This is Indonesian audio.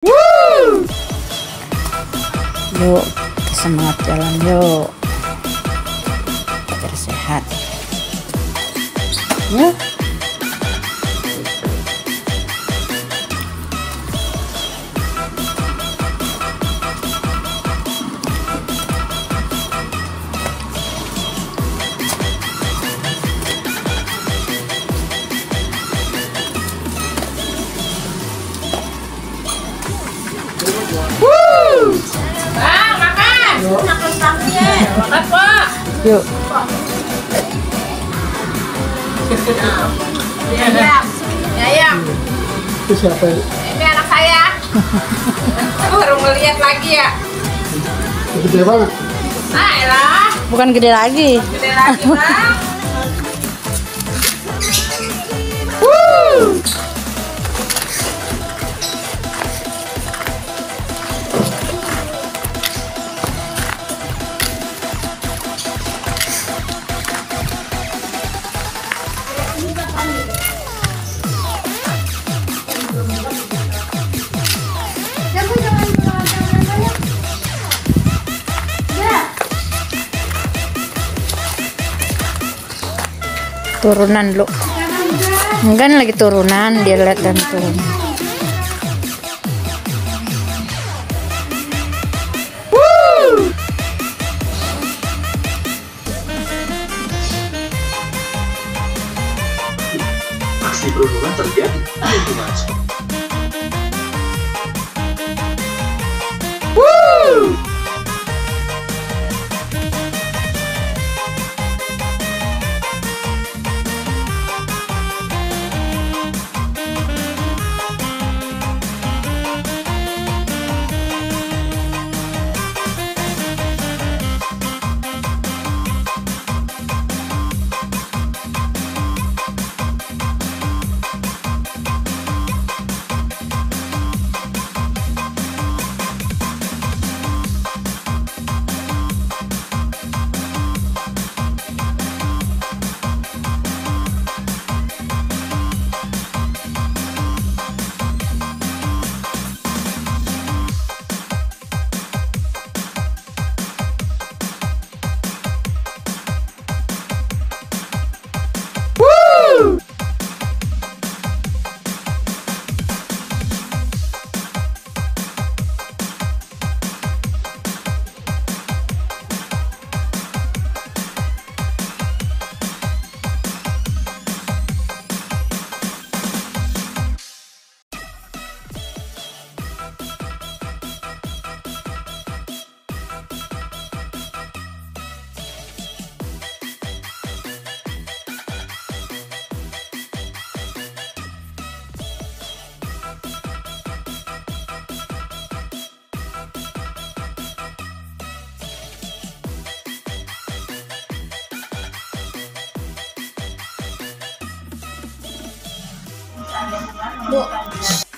Yuk, kita semangat jalan yuk. Biar sehat. Yuk. Yuk. Ayam. Ayam. Itu siapa? Ini anak saya. Baru ngeliat lagi ya. Gede banget. Nah, elah. Bukan gede lagi. Gede lagi, Bang. Turunan lu. Enggak lagi turunan, dia lihat dan turun. Aksi perundungan terjadi di lingkungan 也